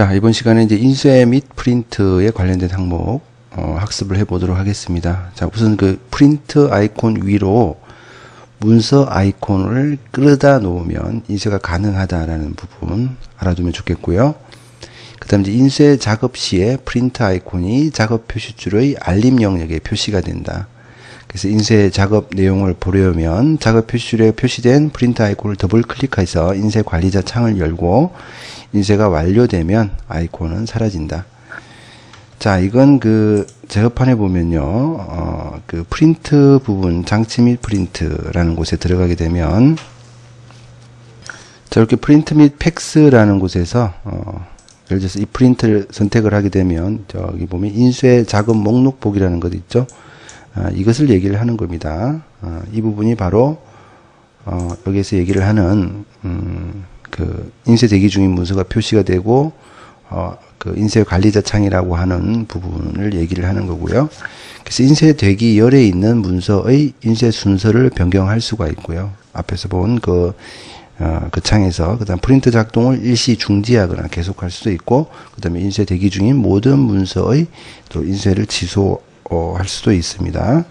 자, 이번 시간에 이제 인쇄 및 프린트에 관련된 항목 어, 학습을 해보도록 하겠습니다. 자, 우선 그 프린트 아이콘 위로 문서 아이콘을 끌어다 놓으면 인쇄가 가능하다라는 부분 알아두면 좋겠고요. 그 다음 이제 인쇄 작업 시에 프린트 아이콘이 작업 표시줄의 알림 영역에 표시가 된다. 그래서 인쇄 작업 내용을 보려면 작업 표시줄에 표시된 프린트 아이콘을 더블 클릭해서 인쇄 관리자 창을 열고 인쇄가 완료되면 아이콘은 사라진다. 자, 이건 그 제어판에 보면요, 어, 그 프린트 부분, 장치 및 프린트라는 곳에 들어가게 되면, 자, 이렇게 프린트 및 팩스라는 곳에서, 어, 예를 들어서 이 프린트를 선택을 하게 되면, 저기 보면 인쇄 작업 목록 보기라는 것 있죠? 아, 이것을 얘기를 하는 겁니다. 아, 이 부분이 바로 어, 여기에서 얘기를 하는 음, 그 인쇄 대기 중인 문서가 표시가 되고 어, 그 인쇄 관리자 창이라고 하는 부분을 얘기를 하는 거고요. 그래서 인쇄 대기 열에 있는 문서의 인쇄 순서를 변경할 수가 있고요. 앞에서 본그 어, 그 창에서 그다음 프린트 작동을 일시 중지하거나 계속할 수도 있고 그다음에 인쇄 대기 중인 모든 문서의 또 인쇄를 취소 어, 할 수도 있습니다.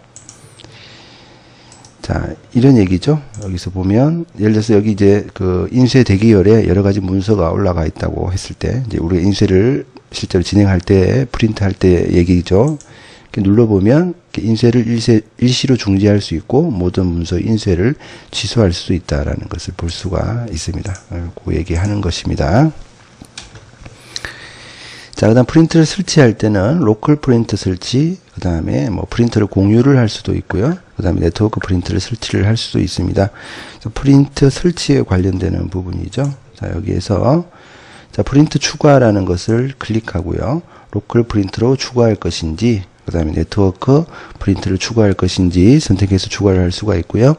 자, 이런 얘기죠. 여기서 보면, 예를 들어서 여기 이제 그 인쇄 대기열에 여러 가지 문서가 올라가 있다고 했을 때, 이제 우리가 인쇄를 실제로 진행할 때, 프린트 할 때 얘기죠. 이렇게 눌러보면, 인쇄를 일세, 일시로 중지할 수 있고, 모든 문서 인쇄를 취소할 수 있다라는 것을 볼 수가 있습니다. 그 얘기하는 것입니다. 자, 그 다음 프린트를 설치할 때는 로컬 프린트 설치, 그 다음에 뭐 프린터를 공유를 할 수도 있고요. 그 다음에 네트워크 프린트를 설치를 할 수도 있습니다. 프린트 설치에 관련되는 부분이죠. 자, 여기에서 자, 프린트 추가라는 것을 클릭하고요. 로컬 프린트로 추가할 것인지, 그 다음에 네트워크 프린트를 추가할 것인지 선택해서 추가를 할 수가 있고요.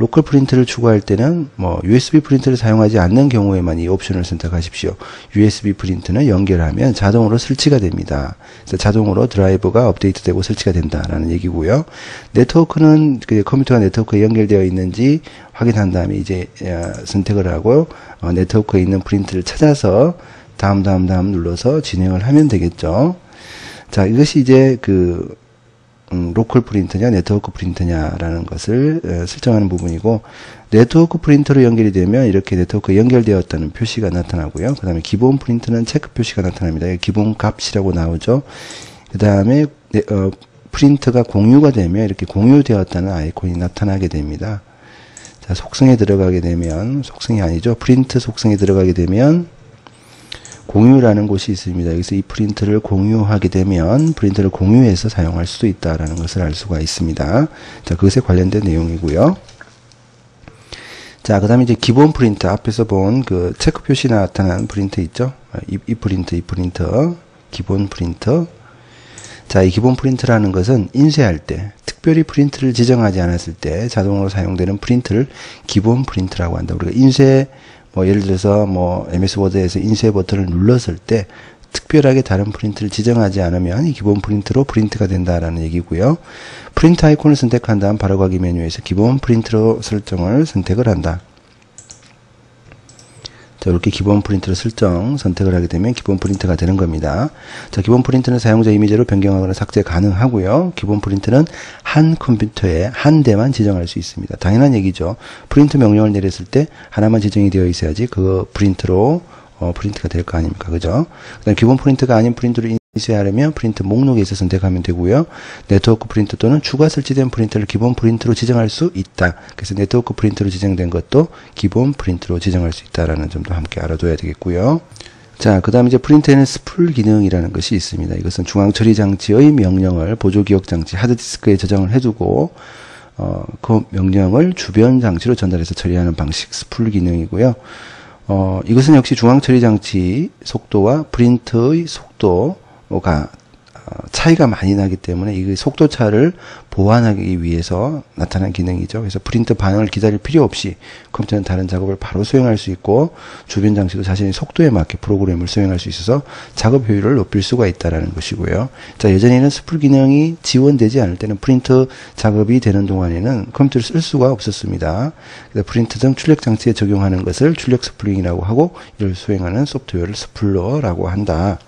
로컬 프린트를 추가할 때는 뭐 USB 프린트를 사용하지 않는 경우에만 이 옵션을 선택하십시오. USB 프린트는 연결하면 자동으로 설치가 됩니다. 그래서 자동으로 드라이버가 업데이트되고 설치가 된다라는 얘기고요. 네트워크는 그 컴퓨터가 네트워크에 연결되어 있는지 확인한 다음에 이제 어, 선택을 하고 어, 네트워크에 있는 프린트를 찾아서 다음 다음 다음 눌러서 진행을 하면 되겠죠. 자, 이것이 이제 그 음, 로컬 프린터냐 네트워크 프린터냐라는 것을 에, 설정하는 부분이고 네트워크 프린터로 연결이 되면 이렇게 네트워크 연결되었다는 표시가 나타나고요. 그 다음에 기본 프린터는 체크 표시가 나타납니다. 기본 값이라고 나오죠. 그 다음에 네, 어, 프린터가 공유가 되면 이렇게 공유되었다는 아이콘이 나타나게 됩니다. 자, 속성에 들어가게 되면 속성이 아니죠. 프린트 속성에 들어가게 되면 공유라는 곳이 있습니다. 여기서 이 프린트를 공유하게 되면 프린트를 공유해서 사용할 수도 있다라는 것을 알 수가 있습니다. 자, 그것에 관련된 내용이고요. 자, 그 다음에 이제 기본 프린트, 앞에서 본 그 체크 표시 나타난 프린트 있죠? 이, 이 프린트, 이 프린터, 기본 프린터. 자, 이 기본 프린트라는 것은 인쇄할 때, 특별히 프린트를 지정하지 않았을 때 자동으로 사용되는 프린트를 기본 프린트라고 한다. 우리가 인쇄 뭐 예를 들어서 뭐 MS 워드에서 인쇄 버튼을 눌렀을 때 특별하게 다른 프린트를 지정하지 않으면 이 기본 프린트로 프린트가 된다라는 얘기고요. 프린트 아이콘을 선택한 다음 바로 가기 메뉴에서 기본 프린트로 설정을 선택을 한다. 자, 이렇게 기본 프린트를 설정 선택을 하게 되면 기본 프린트가 되는 겁니다. 자, 기본 프린트는 사용자 임의로 변경하거나 삭제 가능하고요. 기본 프린트는 한 컴퓨터에 한 대만 지정할 수 있습니다. 당연한 얘기죠. 프린트 명령을 내렸을 때 하나만 지정이 되어 있어야지 그 프린트로 어, 프린트가 될 거 아닙니까? 그죠? 그 다음 기본 프린트가 아닌 프린트로 인쇄하려면 프린트 목록에서 선택하면 되고요. 네트워크 프린트 또는 추가 설치된 프린터를 기본 프린트로 지정할 수 있다. 그래서 네트워크 프린트로 지정된 것도 기본 프린트로 지정할 수 있다라는 점도 함께 알아둬야 되겠고요. 자, 그 다음에 이제 프린트에는 spool 기능이라는 것이 있습니다. 이것은 중앙 처리 장치의 명령을 보조 기억 장치 하드디스크에 저장을 해두고 어, 그 명령을 주변 장치로 전달해서 처리하는 방식 spool 기능이고요. 어, 이것은 역시 중앙 처리 장치 속도와 프린트의 속도 가 차이가 많이 나기 때문에 이 속도 차를 보완하기 위해서 나타난 기능이죠. 그래서 프린트 반응을 기다릴 필요 없이 컴퓨터는 다른 작업을 바로 수행할 수 있고 주변 장치도 자신의 속도에 맞게 프로그램을 수행할 수 있어서 작업 효율을 높일 수가 있다라는 것이고요. 자, 예전에는 spool 기능이 지원되지 않을 때는 프린트 작업이 되는 동안에는 컴퓨터를 쓸 수가 없었습니다. 그래서 프린트 등 출력 장치에 적용하는 것을 출력 spooling이라고 하고 이를 수행하는 소프트웨어를 spooler라고 한다.